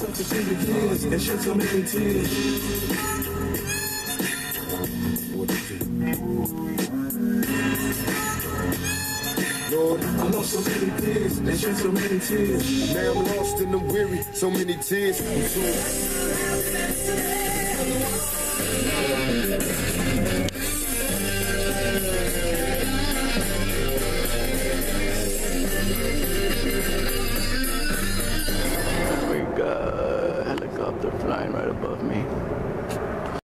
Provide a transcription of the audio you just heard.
and tears. Lord, I lost so many things and shed so many tears. now I'm lost and I'm weary. So many tears. Flying right above me.